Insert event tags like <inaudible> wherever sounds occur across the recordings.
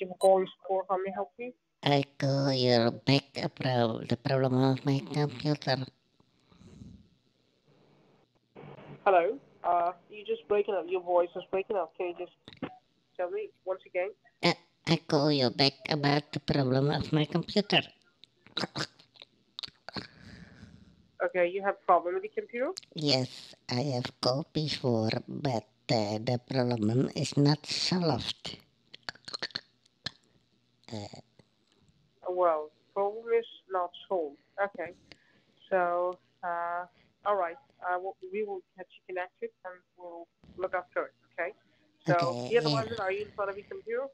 Thank you for calling support. How may I help you? I call your back pro the problem of my computer. Hello. Uh, you just breaking up. Your voice is breaking up. Can you just tell me once again? I, I call you back about the problem of my computer. Okay, you have problem with the computer? Yes, I have called before, but uh, the problem is not solved. Uh, Well, problem is not solved. Okay. So, uh, all right. Will, we will get you connected and we'll look after it. Okay. So, Okay, here the yeah. one, are you in front of your computer?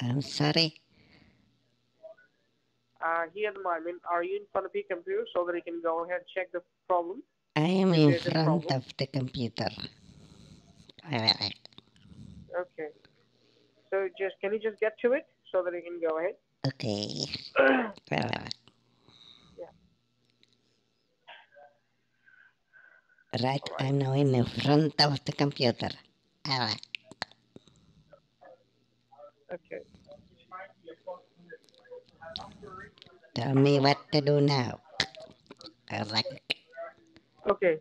I'm sorry. Uh, here the moment, are you in front of your computer so that you can go ahead and check the problem? I am in front of the computer. Okay. So, just can you just get to it so that you can go ahead? Okay. <clears throat> yeah. Right, I'm now in the front of the computer. All right. Okay. Tell me what to do now. Alright. Okay.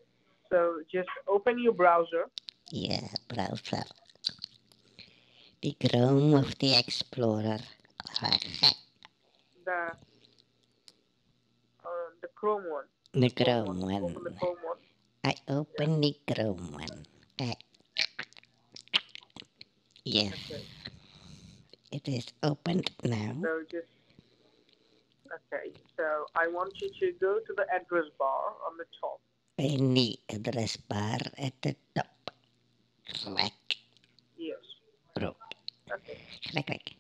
So, just open your browser. Yeah, browser. The Chrome of the Explorer. the uh, the Chrome one. The Chrome Open the one. Chrome one. I open the Chrome one. Yes, Okay. it is opened now. So just okay. So I want you to go to the address bar on the top. In the address bar at the top. Click, Yes. Click, click.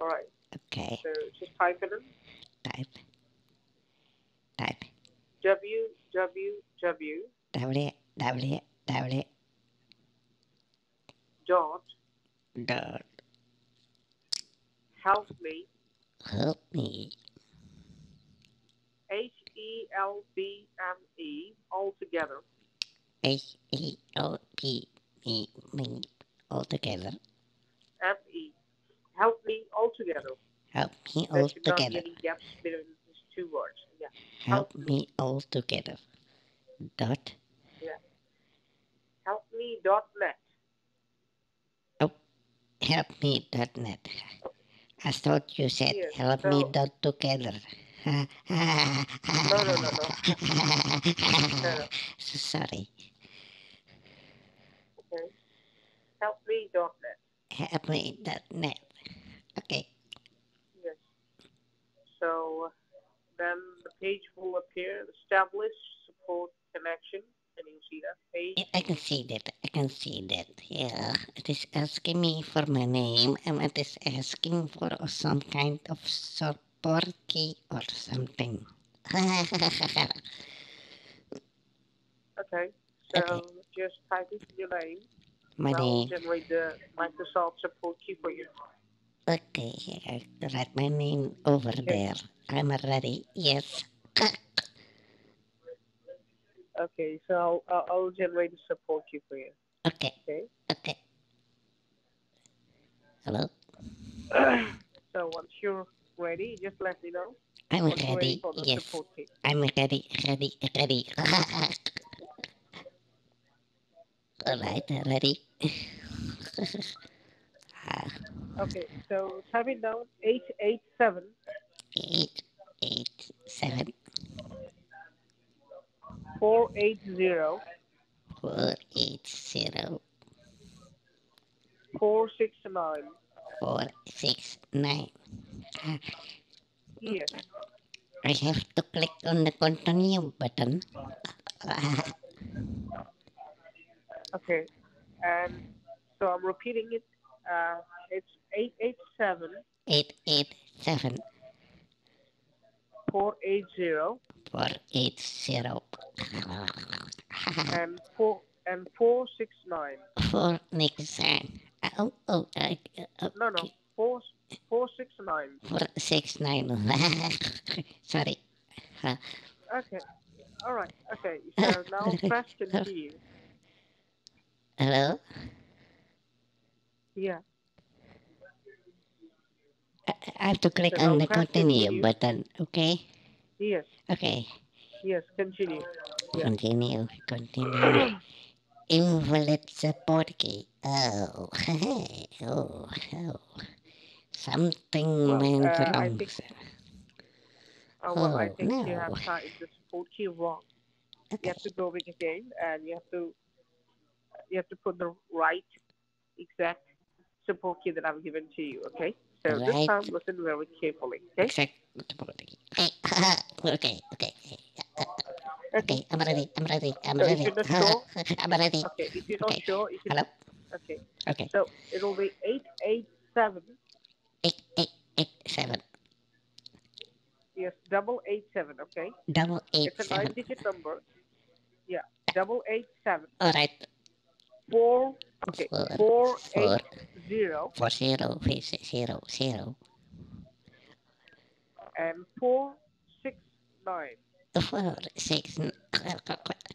All right. Okay, So just type it in. type. Type. W, W, W, W, w dot dot help me help me. H E L B M E all together H E O P me me all together. Help me all together. Help me all should not be together. any gaps between these two words. Yeah. Help me all together. Dot Help me dot net. Oh, help me dot net. I thought you said Yes, help me so- dot together. No, no, no, no. No, no. <laughs> Sorry. Okay. Help me dot net. Help me dot net. Okay. Yes. So then the page will appear. Establish support connection. Can you see that page? I can see that. I can see that. Yeah. It is asking me for my name and it is asking for some kind of support key or something. <laughs> Okay. So Okay. just type in your name. my name. generate the Microsoft support key for you. Okay. I write my name over there. I'm ready. Yes. Okay. So I'll, I'll, I'll generate the support key for you. Okay. Okay. Okay. Hello? <clears throat> so once you're ready, just let me know. I'm Once ready ready. Yes. I'm ready, ready, ready. <laughs> All right, ready. <laughs> Okay. So type it down. Eight eight seven eight, eight, seven, four eight zero four, eight, zero, four six nine. four, six, nine. Ah, Yes. I have to click on the continue button. Okay. And so I'm repeating it. Uh, it's eight eight seven eight, eight, seven, four eight zero four, eight, zero. and four and four six nine. Four, next sign. Oh, oh, I, uh, No, no. Four four six nine. four, six, nine. <laughs> Sorry. Okay. All right. Okay. So now <laughs> press continue. Hello? Yeah. I have to click So on the continue continue. button. Okay. Yes, Okay. yes, continue. Yeah. Continue. Continue. Invalid support key. Oh. <laughs> oh. Oh. Something Well, went uh, I wrong. think- Uh, well, I Oh, think you have no. typed the support key wrong. You have to go back again, and you have to you have to put the right exact support key that I've given to you. Okay. So this time, listen very carefully. Okay. Key. Okay. okay. Okay. Okay. I'm ready. I'm ready. I'm So if ready. you're not sure- <laughs> I'm ready. Okay. If you're not Okay. sure, you can. Hello. Okay. Okay. So it'll be eight eight seven. Eight eight eight seven. Yes, double eight seven. Okay. Double eight It's a nine-digit number. Yeah, double eight seven All right. four. Okay, Four, four four. eight zero Four zero zero zero. and four six nine. Four six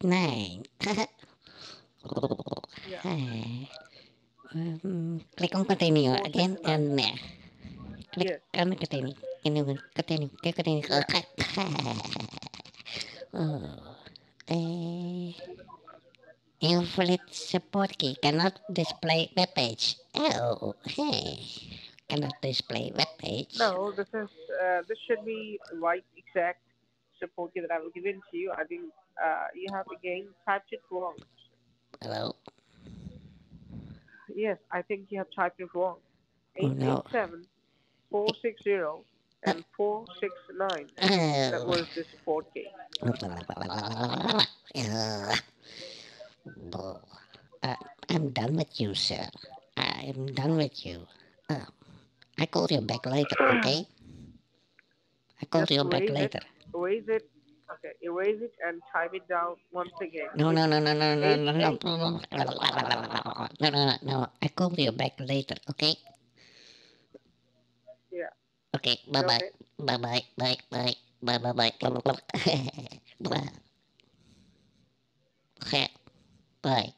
nine. Yeah. <laughs> um, click on continue Four, again six, and uh, click Yes. on continue. Continue. Continue. Continue. <laughs> Okay. oh. Uh, invalid support key cannot display web page. Oh, hey. Cannot display web page. No, this is uh, this should be right exact support key that I've given to you. I think uh, you have again typed it wrong. Hello. Yes, I think you have typed it wrong. Oh, Eight no. eight seven four six zero and four six nine. That Oh. was the support key. <laughs> Uh, I'm done with you, sir. I'm done with you. Uh, I call you back later, okay? I call Just you back it. later. Erase it. Okay, erase it and type it down once again. No, no, no, no, no, no, no, no, no, no, no, no. I call you back later, okay? Yeah. Okay, bye bye, Okay. bye bye, bye bye, bye bye, bye, Bye.